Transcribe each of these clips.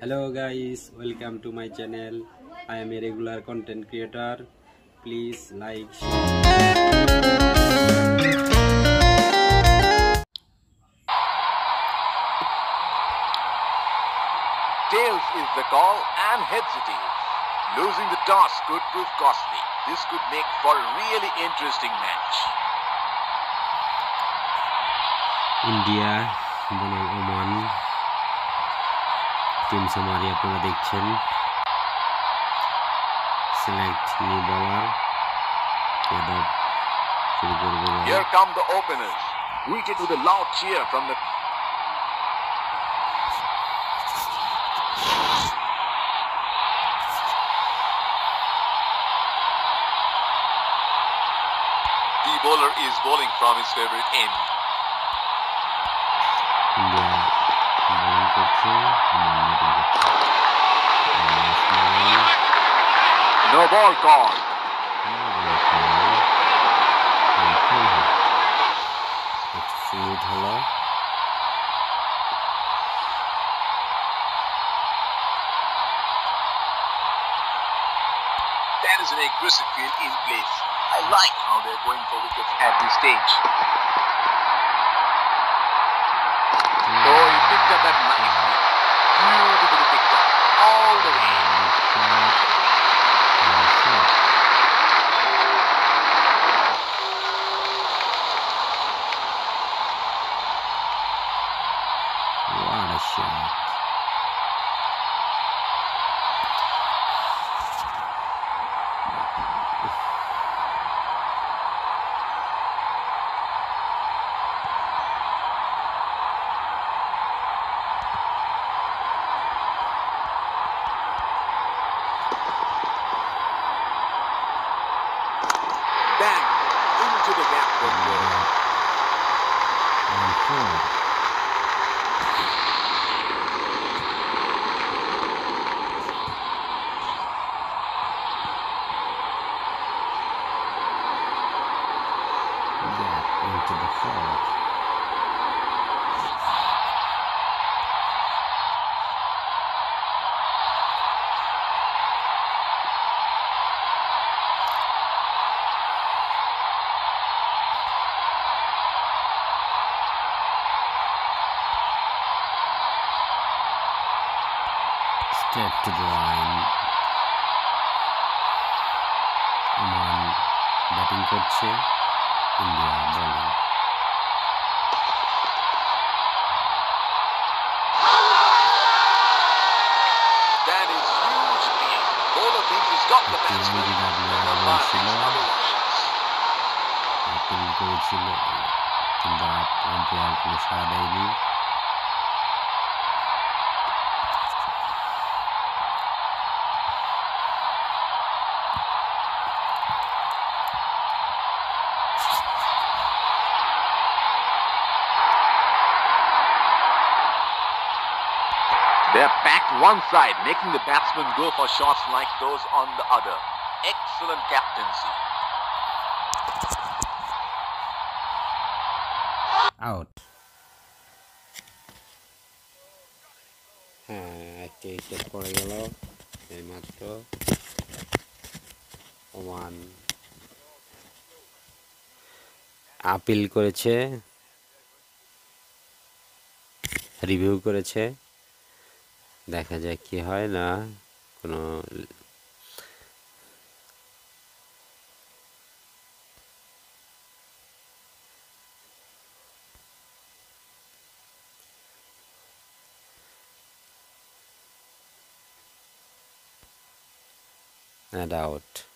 hello guys. Welcome to my channel. I am a regular content creator. Please like tails is the call and heads it is losing the toss could prove costly. This could make for a really interesting match. India Oman. Team summary আপনারা দেখছেন select new বলার যাদব শুরু করবে বল। Here come the openers. Greeted with a loud cheer from the The bowler is bowling from his favorite end. Borgard. Field, hello. That is an aggressive field in place. I like how they're going for wickets at this stage. Oh, he picked up that nicely. Beautifully picked up. All the way. Good work. And forward. Step to the line. Oman batting করছে India bowling That is huge speed. Bowler thinks he's got the batsman. DW The ball umpire ছিল thinks otherwise. Appeal করেছিল কিন্তু umpire কোনো সাড়া দেয়নি They're packed one side, making the batsman go for shots like those on the other. Excellent captaincy. Out হ্যাঁ একটা wicket পড়ে গেল এইমাত্র ওমান আপিল করেছে রিভিউ করেছে দেখা যায় কি হয় না কোনো and.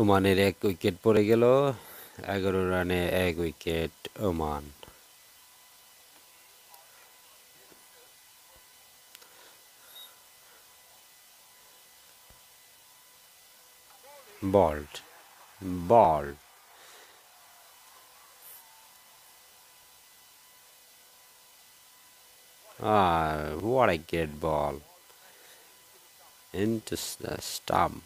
ওমানের এক উইকেট পড়ে গেল এগারো রানে এক wicket Oman bald ball ah what a great ball into the stump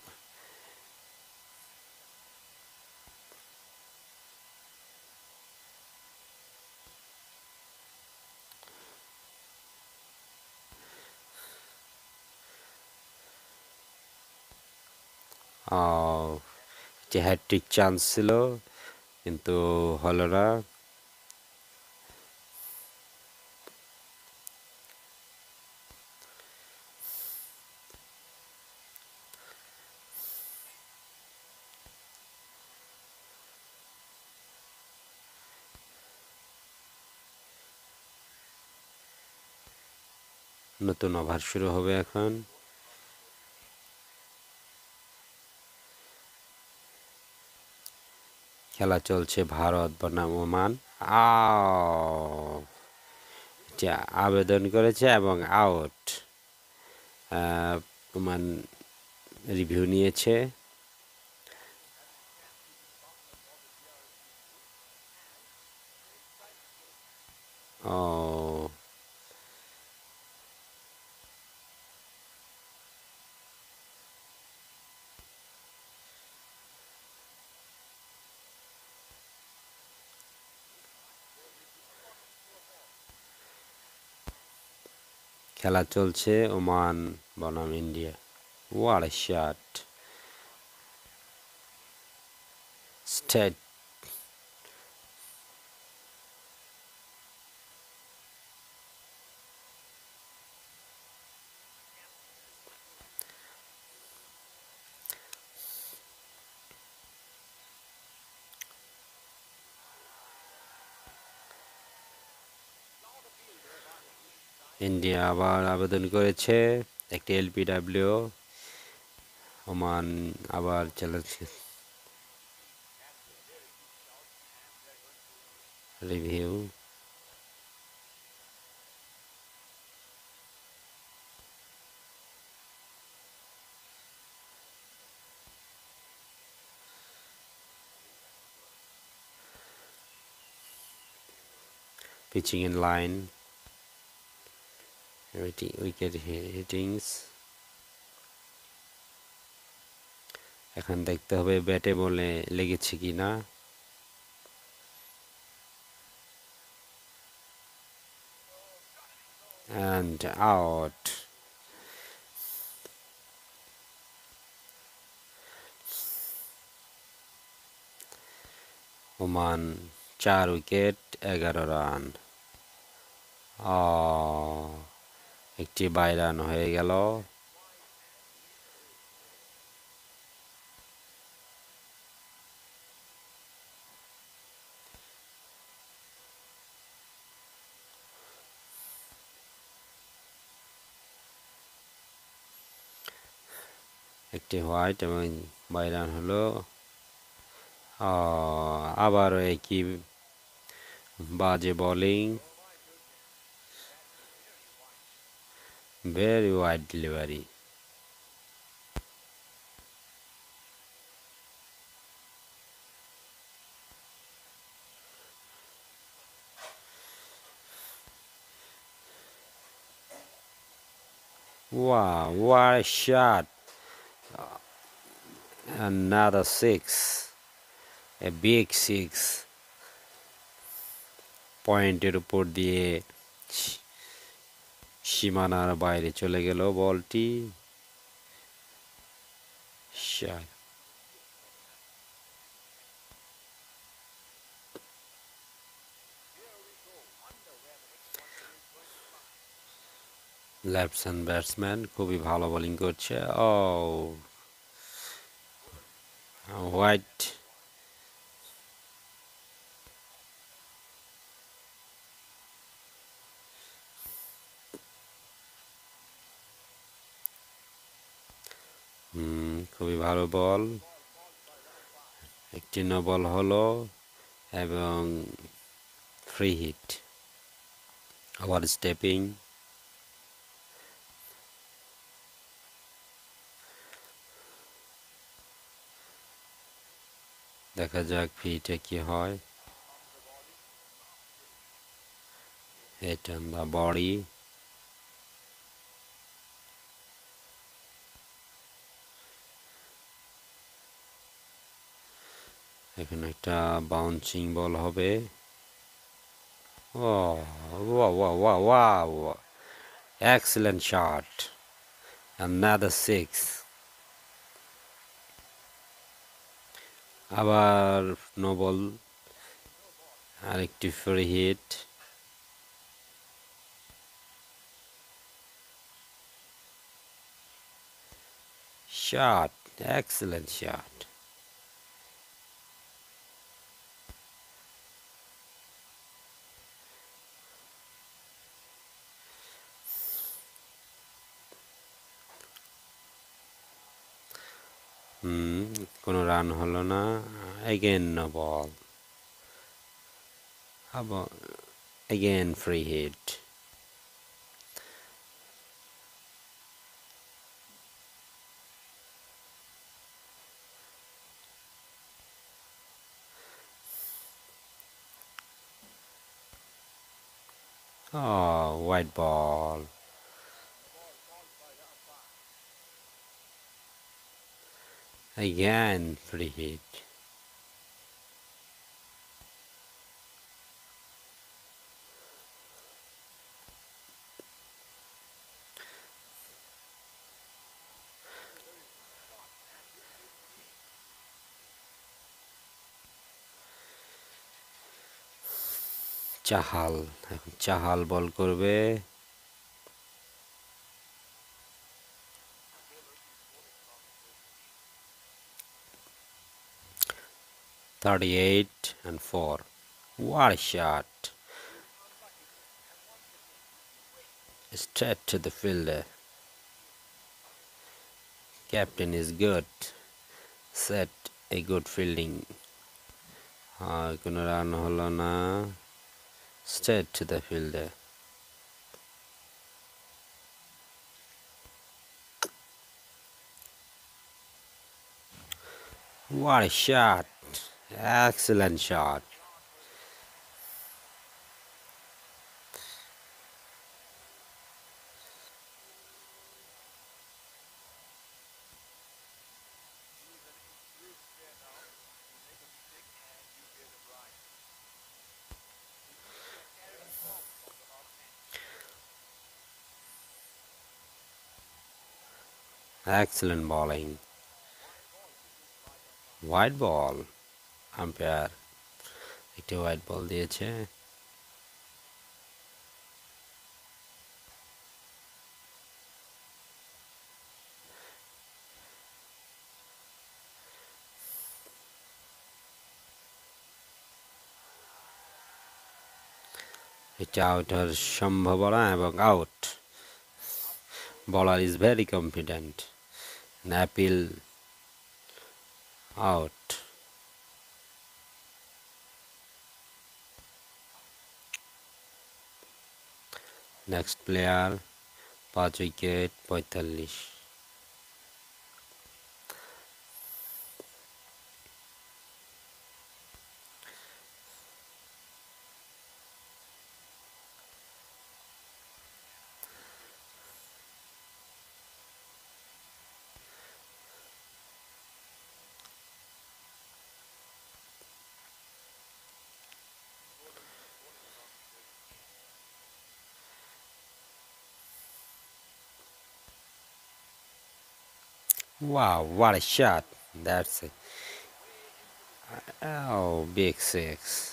যে হ্যাট্রিক চান্স ছিল কিন্তু হলো না। নতুন ওভার শুরু হবে এখন। খেলা চলছে ভারত বনাম ওমান। আবেদন করেছে এবং আউট ওমান রিভিউ নিয়েছে। ও। খেলা চলছে ওমান বনাম ইন্ডিয়া। ওয়ার শার্ট স্টেট ইন্ডিয়া আবার আবেদন করেছে একটি এলপিডাব্লিউ ওমান আবার চালাচ্ছে review pitching in line wicket হিটিংস এখন দেখতে হবে ব্যাটে বলে লেগেছে কি না। And out. ওমান, চার উইকেট, এগারো রান। একটি বাইরান হয়ে গেল। একটি হোয়াইট এবং বাইরান হলো। আবারও একই বাজে bowling very wide delivery. Wow what a shot. Another six. A big six. Pointed put the সীমানার বাইরে চলে গেল বলটি। লেফট ব্যাটসম্যান খুবই ভালো বোলিং করছে। ও হোয়াইট খুবই ভালো বল। একটি নবল হলো এবং ফ্রি হিট আবার স্টেপিং দেখা যাক ফিটা কি হয়। এটা on the এখানে একটা বাউন্সিং বল হবে। Excellent shot and a six আবার নবল আরেকটি free hit shot excellent shot হুম কোনো রান হলো না এগেন নো বল আবার again free hit Oh, white ball. Again, hit. Chahal এখন চাহাল বল করবে Thirty-eight and four. What a shot! Straight to the fielder. Captain is good. Set a good fielding. আর কোনো run হলো না straight to the fielder. What a shot! Excellent shot. Excellent bowling. White ball. Umpire. একটি white ball দিয়েছে। এটা out হওয়ার সম্ভাবনা এবং out বলার ইজ ভেরি কনফিডেন্ট ন্যাপিল out. নেক্সট প্লেয়ার পাঁচ উইকেট পঁয়তাল্লিশ। Wow, what a shot. That's it. Oh, big six.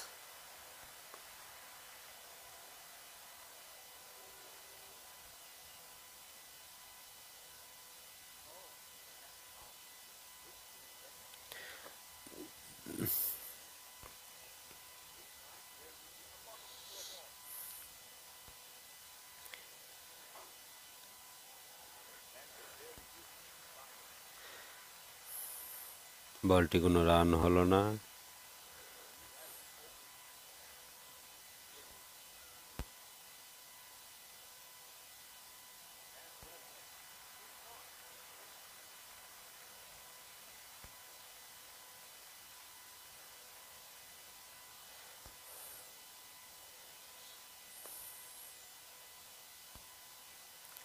বলটি কোনো রান হলো না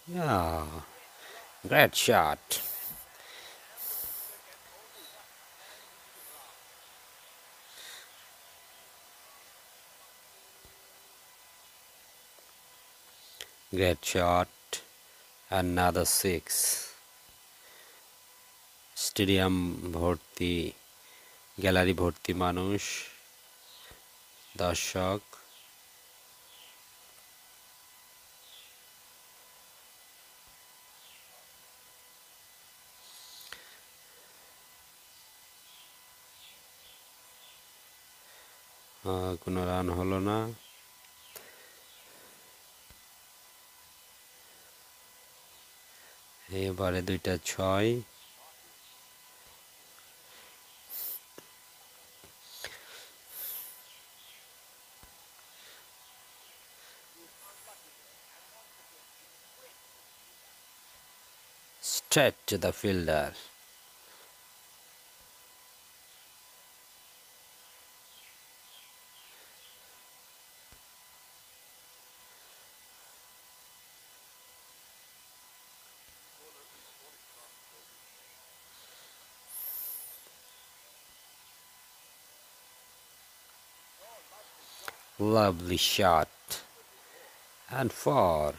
Yeah, great shot. Great shot. Another six. Stadium ভর্তি গ্যালারি ভর্তি মানুষ দর্শক কোনো রান হলো না এবারে দুইটা ছয় straight to the fielder. Lovely shot. And four.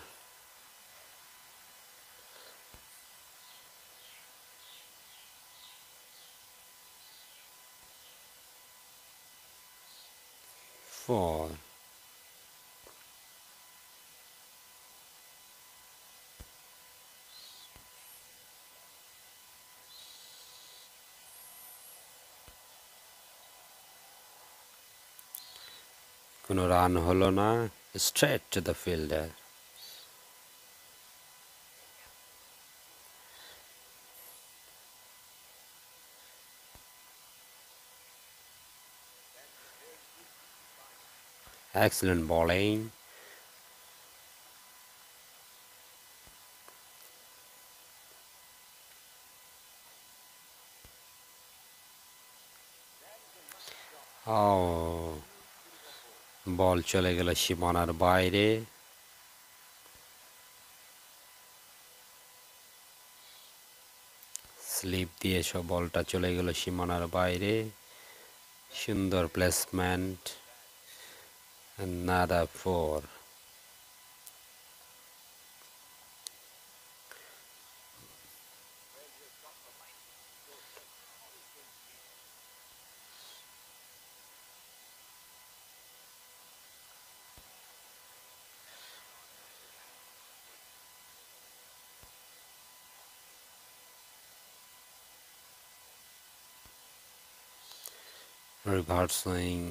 Four. কোনো রান হলো না straight to the fielder Excellent bowling. ball চলে গেল সীমানার বাইরে। স্লিপ দিয়ে সব বলটা চলে গেল সীমানার বাইরে। সুন্দর প্লেসমেন্ট। নাদা four swing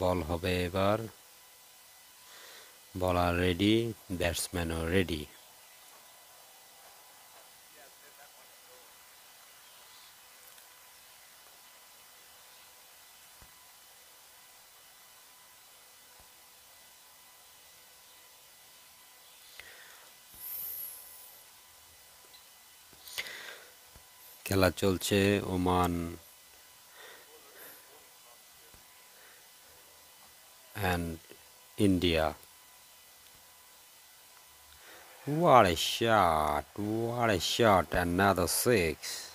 বল হবে এবার। বলার রেডি ব্যাটসম্যানও রেডি খেলা চলছে Oman and India. What a shot! What a shot! Another six.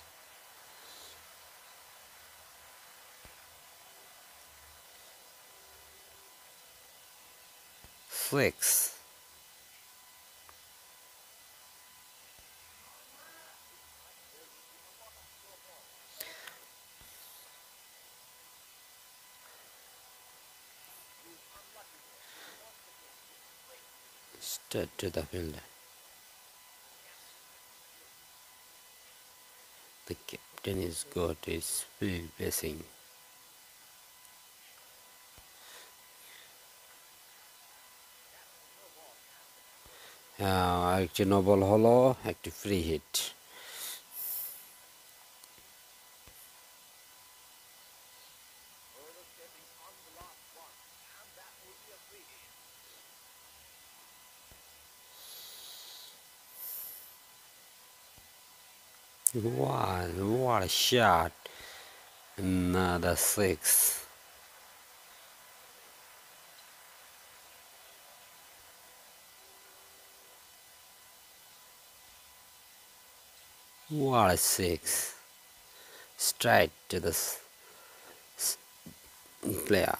Six. Straight to the fielder. The captain is got his field blessing. আহ, একটি নবল হলো একটি free hit What what a shot. Another six. What a six. Straight to the player.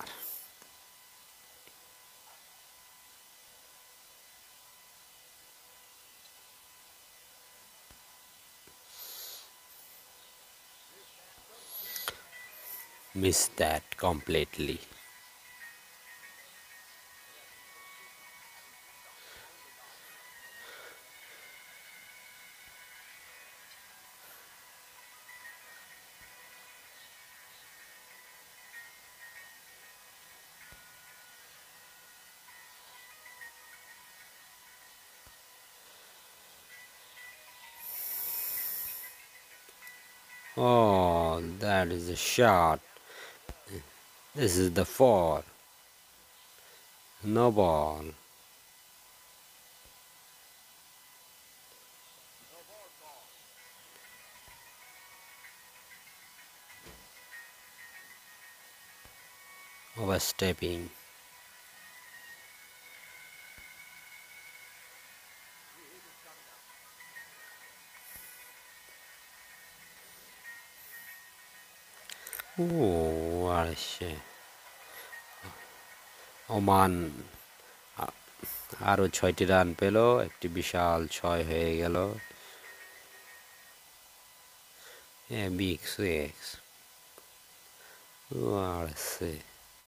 Missed that completely. Oh, that is a shot. This is the four. No ball. Overstepping. Oman. আরও ছয়টি run পেল একটি বিশাল ছয় হয়ে গেল। Big six আর six.